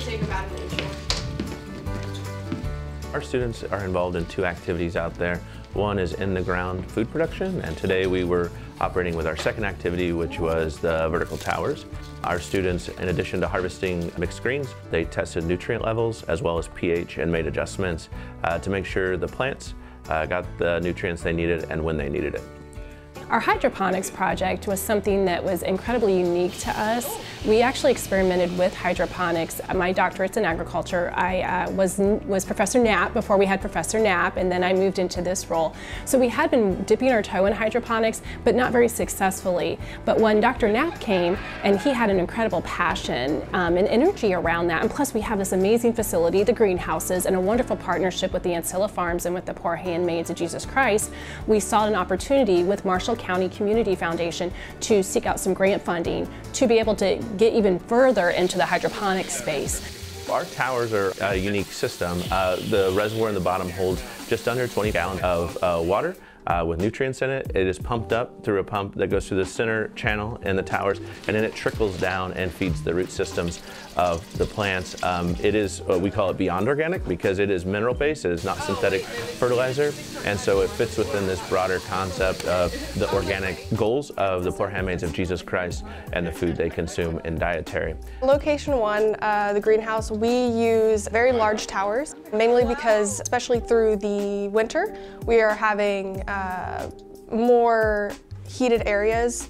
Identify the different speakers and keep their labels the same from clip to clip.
Speaker 1: thing about nature.
Speaker 2: Our students are involved in two activities out there. One is in the ground food production, and today we were operating with our second activity, which was the vertical towers. Our students, in addition to harvesting mixed greens, they tested nutrient levels as well as pH and made adjustments uh, to make sure the plants uh, got the nutrients they needed and when they needed it.
Speaker 3: Our hydroponics project was something that was incredibly unique to us. We actually experimented with hydroponics. My doctorate's in agriculture. I uh, was, was Professor Knapp before we had Professor Knapp, and then I moved into this role. So we had been dipping our toe in hydroponics, but not very successfully. But when Dr. Knapp came, and he had an incredible passion um, and energy around that, and plus we have this amazing facility, the greenhouses, and a wonderful partnership with the Ancilla Farms and with the Poor Handmaids of Jesus Christ, we saw an opportunity with Marshall County Community Foundation to seek out some grant funding to be able to get even further into the hydroponic space.
Speaker 2: Our towers are a unique system. Uh, the reservoir in the bottom holds just under 20 gallons of uh, water uh, with nutrients in it. It is pumped up through a pump that goes through the center channel in the towers, and then it trickles down and feeds the root systems of the plants. Um, it is, uh, we call it beyond organic because it is mineral based, it is not synthetic fertilizer, and so it fits within this broader concept of the organic goals of the poor handmaids of Jesus Christ and the food they consume in dietary.
Speaker 1: Location one, uh, the greenhouse, we use very large towers, mainly because, especially through the winter, we are having uh, more heated areas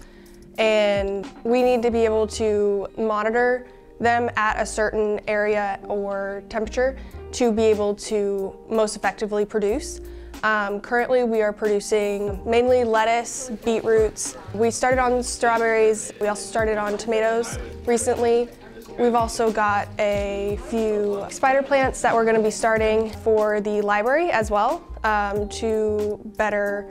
Speaker 1: and we need to be able to monitor them at a certain area or temperature to be able to most effectively produce. Um, currently we are producing mainly lettuce, beetroots. We started on strawberries, we also started on tomatoes recently. We've also got a few spider plants that we're going to be starting for the library as well um, to better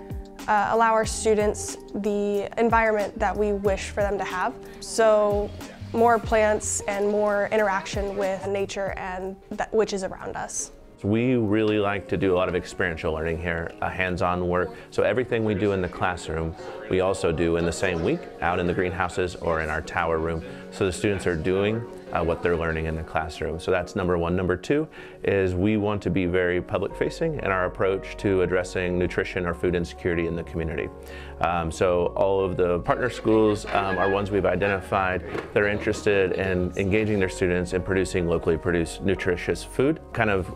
Speaker 1: uh, allow our students the environment that we wish for them to have. So more plants and more interaction with nature and that which is around us.
Speaker 2: We really like to do a lot of experiential learning here, uh, hands-on work. So everything we do in the classroom, we also do in the same week out in the greenhouses or in our tower room. So the students are doing uh, what they're learning in the classroom. So that's number one. Number two is we want to be very public facing in our approach to addressing nutrition or food insecurity in the community. Um, so all of the partner schools um, are ones we've identified that are interested in engaging their students in producing locally produced nutritious food, kind of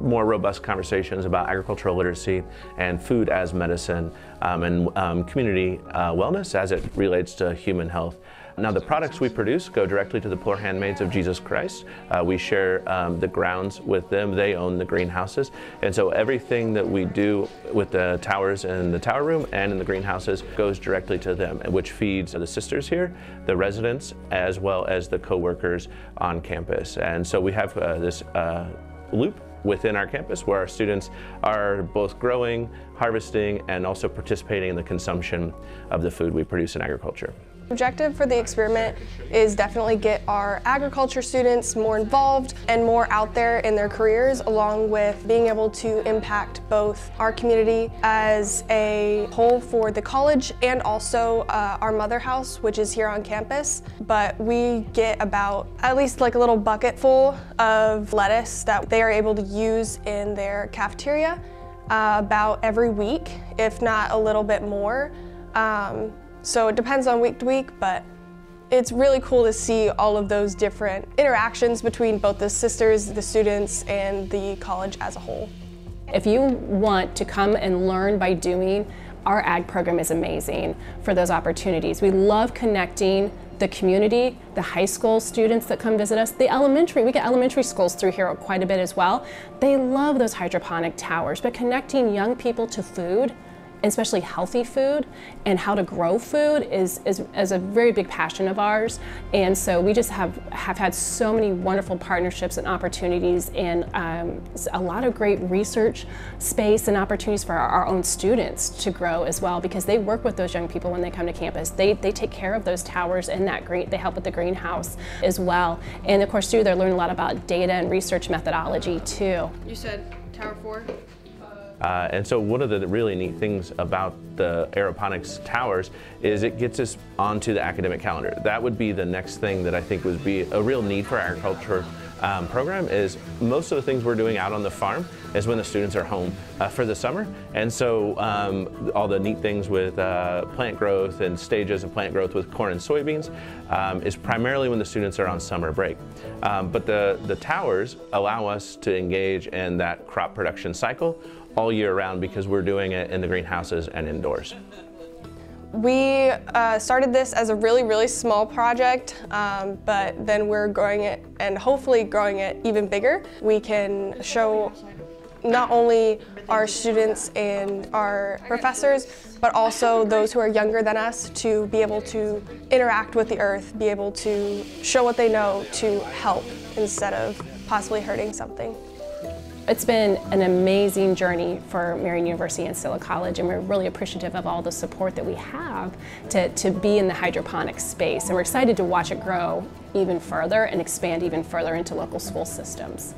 Speaker 2: more robust conversations about agricultural literacy and food as medicine um, and um, community uh, wellness as it relates to human health. Now the products we produce go directly to the poor handmaids of Jesus Christ. Uh, we share um, the grounds with them. They own the greenhouses. And so everything that we do with the towers in the tower room and in the greenhouses goes directly to them, which feeds the sisters here, the residents, as well as the co-workers on campus. And so we have uh, this uh, loop within our campus where our students are both growing, harvesting, and also participating in the consumption of the food we produce in agriculture.
Speaker 1: Objective for the experiment is definitely get our agriculture students more involved and more out there in their careers along with being able to impact both our community as a whole for the college and also uh, our mother house which is here on campus but we get about at least like a little bucket full of lettuce that they are able to use in their cafeteria uh, about every week if not a little bit more. Um, so it depends on week to week, but it's really cool to see all of those different interactions between both the sisters, the students, and the college as a whole.
Speaker 3: If you want to come and learn by doing, our ag program is amazing for those opportunities. We love connecting the community, the high school students that come visit us, the elementary, we get elementary schools through here quite a bit as well. They love those hydroponic towers, but connecting young people to food especially healthy food and how to grow food is, is, is, a very big passion of ours. And so we just have, have had so many wonderful partnerships and opportunities and um, a lot of great research space and opportunities for our, our, own students to grow as well because they work with those young people when they come to campus. They, they take care of those towers and that green, they help with the greenhouse as well. And of course too, they're learning a lot about data and research methodology too.
Speaker 1: You said Tower 4?
Speaker 2: Uh, and so one of the really neat things about the aeroponics towers is it gets us onto the academic calendar. That would be the next thing that I think would be a real need for agriculture um, program is most of the things we're doing out on the farm is when the students are home uh, for the summer. And so um, all the neat things with uh, plant growth and stages of plant growth with corn and soybeans um, is primarily when the students are on summer break. Um, but the, the towers allow us to engage in that crop production cycle all year round because we're doing it in the greenhouses and indoors.
Speaker 1: We uh, started this as a really, really small project, um, but then we're growing it and hopefully growing it even bigger. We can show not only our students and our professors, but also those who are younger than us to be able to interact with the earth, be able to show what they know to help instead of possibly hurting something.
Speaker 3: It's been an amazing journey for Marian University and Ancilla College, and we're really appreciative of all the support that we have to, to be in the hydroponics space. And we're excited to watch it grow even further and expand even further into local school systems.